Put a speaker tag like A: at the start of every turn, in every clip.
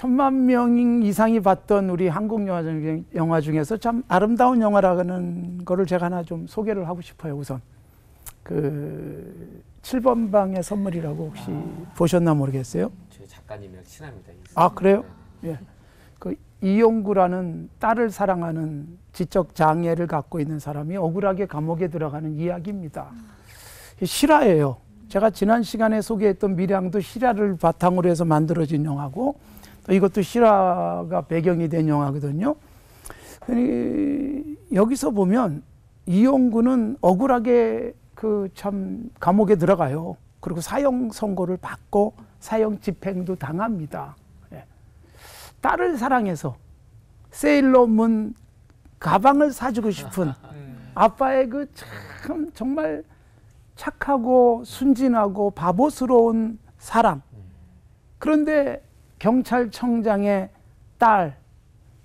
A: 천만 명 이상이 봤던 우리 한국 영화, 중, 영화 중에서 참 아름다운 영화라는 거를 제가 하나 좀 소개를 하고 싶어요. 우선 그 7번 방의 선물이라고 혹시 아. 보셨나 모르겠어요.
B: 저희 작가님이랑 친합니다.
A: 아 그래요? 네. 예. 그 이용구라는 딸을 사랑하는 지적 장애를 갖고 있는 사람이 억울하게 감옥에 들어가는 이야기입니다. 실화예요. 제가 지난 시간에 소개했던 미량도 실화를 바탕으로 해서 만들어진 영화고 또 이것도 실화가 배경이 된 영화거든요. 여기서 보면 이용구는 억울하게 그 참 감옥에 들어가요. 그리고 사형 선고를 받고 사형 집행도 당합니다. 예. 딸을 사랑해서 세일러문 가방을 사주고 싶은 아빠의 그 참 정말 착하고 순진하고 바보스러운 사랑. 그런데 경찰청장의 딸,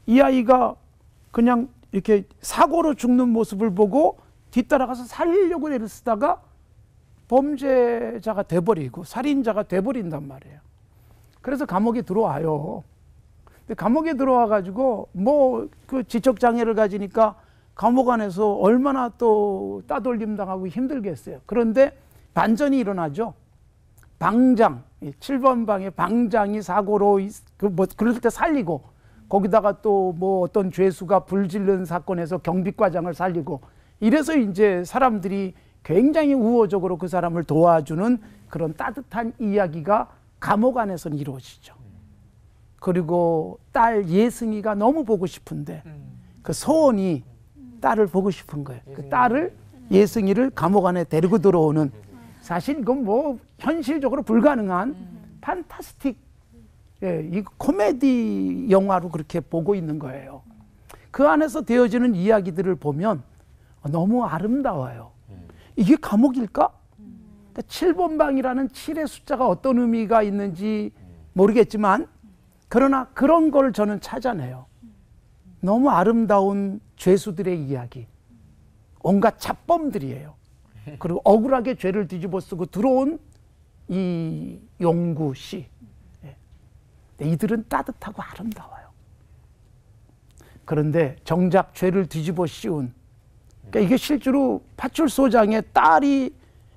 A: 이 아이가 그냥 이렇게 사고로 죽는 모습을 보고 뒤따라가서 살리려고 애를 쓰다가 범죄자가 돼버리고 살인자가 돼버린단 말이에요. 그래서 감옥에 들어와요. 근데 감옥에 들어와 가지고 뭐 그 지적 장애를 가지니까 감옥 안에서 얼마나 또 따돌림 당하고 힘들겠어요. 그런데 반전이 일어나죠. 방장, 7번 방에 방장이 사고로 그뭐 그럴 때 살리고 거기다가 또 뭐 어떤 죄수가 불질른 사건에서 경비과장을 살리고 이래서 이제 사람들이 굉장히 우호적으로 그 사람을 도와주는 그런 따뜻한 이야기가 감옥 안에서는 이루어지죠. 그리고 딸 예승이가 너무 보고 싶은데 그 소원이 딸을 보고 싶은 거예요. 그 딸을 예승이를 감옥 안에 데리고 들어오는 사실 이건 뭐 현실적으로 불가능한 판타스틱 예, 이 코미디 영화로 그렇게 보고 있는 거예요. 그 안에서 되어지는 이야기들을 보면 너무 아름다워요. 이게 감옥일까? 그러니까 7번 방이라는 7의 숫자가 어떤 의미가 있는지 모르겠지만 그러나 그런 걸 저는 찾아내요. 너무 아름다운 죄수들의 이야기. 온갖 잡범들이에요. 그리고 억울하게 죄를 뒤집어 쓰고 들어온 이 용구 씨. 예. 이들은 따뜻하고 아름다워요. 그런데 정작 죄를 뒤집어 씌운 그러니까 이게 실제로 파출소장의 딸이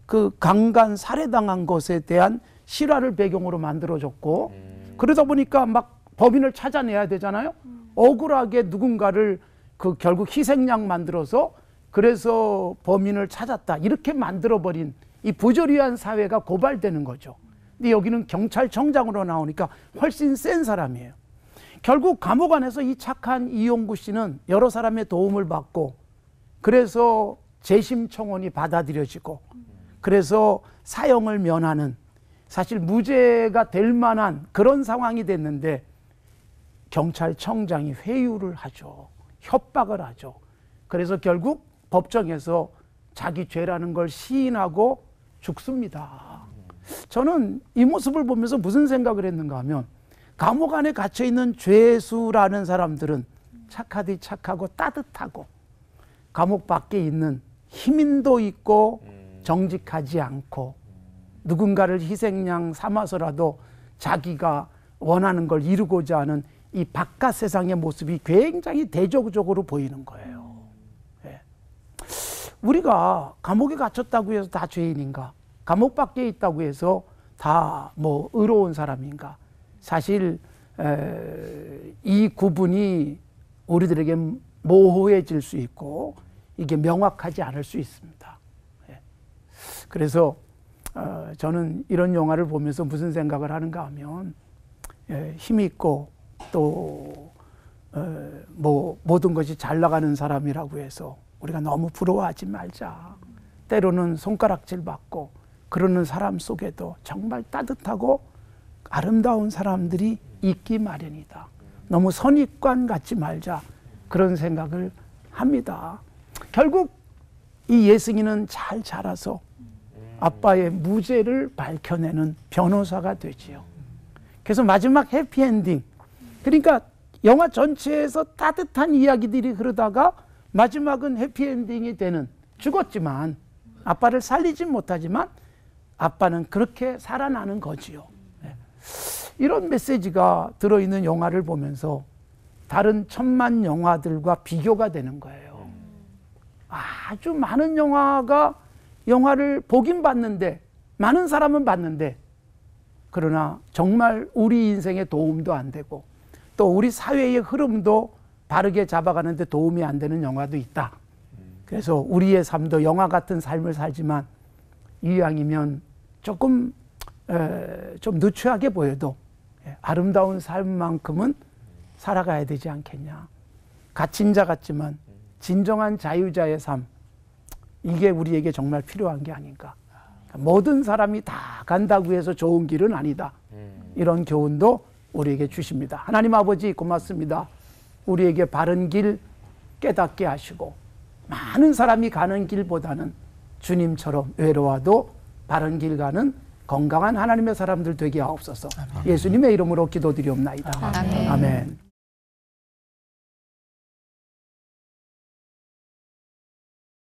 A: 그 강간 살해당한 것에 대한 실화를 배경으로 만들어졌고 음. 그러다 보니까 막 법인을 찾아내야 되잖아요. 억울하게 누군가를 그 결국 희생양 만들어서 그래서 범인을 찾았다 이렇게 만들어버린 이 부조리한 사회가 고발되는 거죠. 근데 여기는 경찰청장으로 나오니까 훨씬 센 사람이에요. 결국 감옥 안에서 이 착한 이용구 씨는 여러 사람의 도움을 받고 그래서 재심 청원이 받아들여지고 그래서 사형을 면하는 사실 무죄가 될 만한 그런 상황이 됐는데 경찰청장이 회유를 하죠. 협박을 하죠. 그래서 결국 법정에서 자기 죄라는 걸 시인하고 죽습니다. 저는 이 모습을 보면서 무슨 생각을 했는가 하면 감옥 안에 갇혀 있는 죄수라는 사람들은 착하디 착하고 따뜻하고 감옥 밖에 있는 힘인도 있고 정직하지 않고 누군가를 희생양 삼아서라도 자기가 원하는 걸 이루고자 하는 이 바깥 세상의 모습이 굉장히 대조적으로 보이는 거예요. 네. 우리가 감옥에 갇혔다고 해서 다 죄인인가? 감옥 밖에 있다고 해서 다 뭐 의로운 사람인가? 사실 에, 이 구분이 우리들에게 모호해질 수 있고 이게 명확하지 않을 수 있습니다. 네. 그래서 어, 저는 이런 영화를 보면서 무슨 생각을 하는가 하면 예, 힘 있고 또뭐 어, 모든 것이 잘 나가는 사람이라고 해서 우리가 너무 부러워하지 말자. 때로는 손가락질 받고 그러는 사람 속에도 정말 따뜻하고 아름다운 사람들이 있기 마련이다. 너무 선입관 갖지 말자. 그런 생각을 합니다. 결국 이 예승이는 잘 자라서 아빠의 무죄를 밝혀내는 변호사가 되지요. 그래서 마지막 해피엔딩, 그러니까 영화 전체에서 따뜻한 이야기들이 흐르다가 마지막은 해피엔딩이 되는 죽었지만 아빠를 살리지 못하지만 아빠는 그렇게 살아나는 거지요. 네. 이런 메시지가 들어있는 영화를 보면서 다른 천만 영화들과 비교가 되는 거예요. 아주 많은 영화가 영화를 보긴 봤는데 많은 사람은 봤는데 그러나 정말 우리 인생에 도움도 안 되고 또 우리 사회의 흐름도 바르게 잡아가는데 도움이 안 되는 영화도 있다. 그래서 우리의 삶도 영화 같은 삶을 살지만 이왕이면 조금 에, 좀 누추하게 보여도 예, 아름다운 삶만큼은 살아가야 되지 않겠냐. 갇힌 자 같지만 진정한 자유자의 삶 이게 우리에게 정말 필요한 게 아닌가. 모든 사람이 다 간다고 해서 좋은 길은 아니다. 이런 교훈도 우리에게 주십니다. 하나님 아버지 고맙습니다. 우리에게 바른 길 깨닫게 하시고 많은 사람이 가는 길보다는 주님처럼 외로워도 바른 길 가는 건강한 하나님의 사람들 되게 하옵소서. 예수님의 이름으로 기도드리옵나이다.
B: 아멘.
A: 아멘.